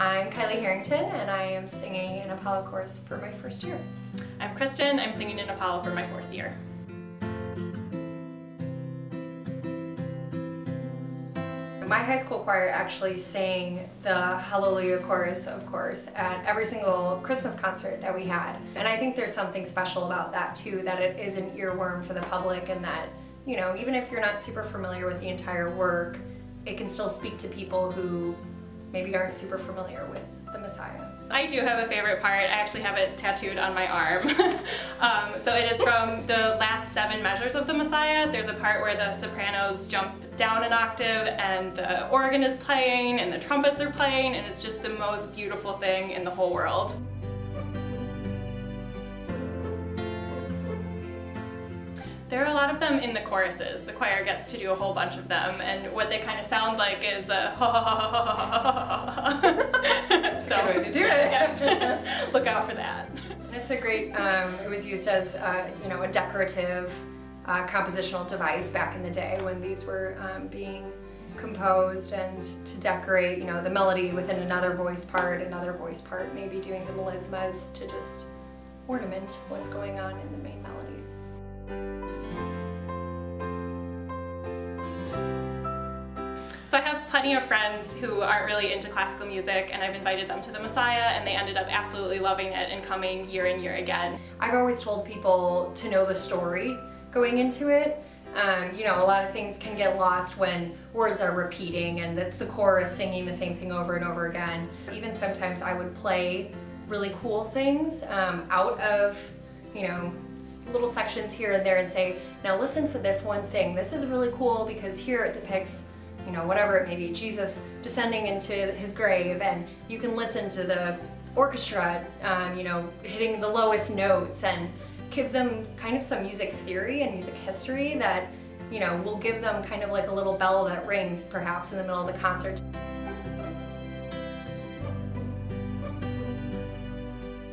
I'm Kieley Harrington and I am singing in Apollo Chorus for my first year. I'm Kristen, I'm singing in Apollo for my fourth year. My high school choir actually sang the Hallelujah Chorus, of course, at every single Christmas concert that we had. And I think there's something special about that too, that it is an earworm for the public and that, you know, even if you're not super familiar with the entire work, it can still speak to people who maybe aren't super familiar with the Messiah. I do have a favorite part. I actually have it tattooed on my arm. um, so it is from the last seven measures of the Messiah. There's a part where the sopranos jump down an octave and the organ is playing and the trumpets are playing and it's just the most beautiful thing in the whole world. There are a lot of them in the choruses. The choir gets to do a whole bunch of them, and what they kind of sound like is a ha ha ha ha ha ha ha So, good way to do it. yes. Look out for that. It's a great, um, it was used as, uh, you know, a decorative uh, compositional device back in the day when these were um, being composed and to decorate, you know, the melody within another voice part, another voice part, maybe doing the melismas to just ornament what's going on in the main melody. So I have plenty of friends who aren't really into classical music and I've invited them to the Messiah and they ended up absolutely loving it and coming year and year again. I've always told people to know the story going into it. Um, you know, a lot of things can get lost when words are repeating and it's the chorus singing the same thing over and over again. Even sometimes I would play really cool things um, out of, you know, little sections here and there and say, now listen for this one thing. This is really cool because here it depicts you know, whatever it may be, Jesus descending into his grave and you can listen to the orchestra, um, you know, hitting the lowest notes and give them kind of some music theory and music history that, you know, will give them kind of like a little bell that rings perhaps in the middle of the concert.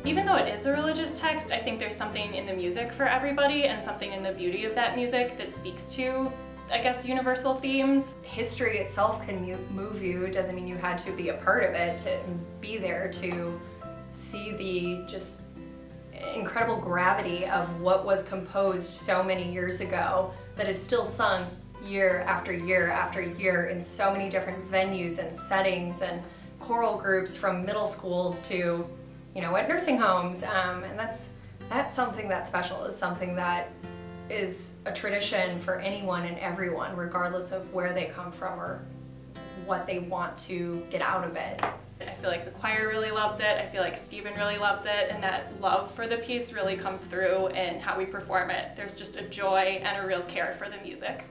Even though it is a religious text, I think there's something in the music for everybody and something in the beauty of that music that speaks to I guess, universal themes. History itself can move you. It doesn't mean you had to be a part of it to be there to see the just incredible gravity of what was composed so many years ago that is still sung year after year after year in so many different venues and settings and choral groups from middle schools to, you know, at nursing homes. Um, and that's, that's something that's special, is something that is a tradition for anyone and everyone, regardless of where they come from or what they want to get out of it. I feel like the choir really loves it, I feel like Stephen really loves it, and that love for the piece really comes through in how we perform it. There's just a joy and a real care for the music.